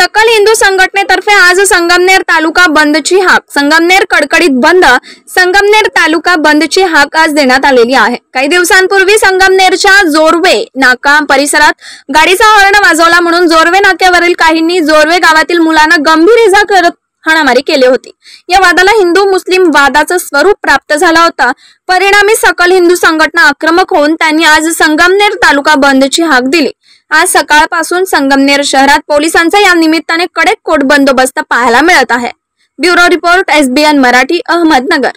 सकल हिंदू संघटनेतर्फे आज संगमनेर तालुका बंदची हाक. संगमनेर कडकडीत बंद संगमनेर तालुका बंदची हाक आज देण्यात आलेली आहे. काही दिवसांपूर्वी संगमनेरच्या जोरवे नाका परिसरात गाडीचा हॉर्न वाजवला म्हणून जोरवे नाक्यावरील काहींनी जोरवे गावातील मुलांना गंभीर इजा करत हाणामारी केली होती. या वादाला हिंदू मुस्लिम वादाचं स्वरूप प्राप्त झाला होता. परिणामी सकल हिंदू संघटना आक्रमक होऊन त्यांनी आज संगमनेर तालुका बंदची हाक दिली. आज सकाळपासून संगमनेर शहरात पोलिसांचा या निमित्ताने कडक कोट बंदोबस्त पाहायला मिळत आहे. Bureau report SBN Marathi Ahmednagar.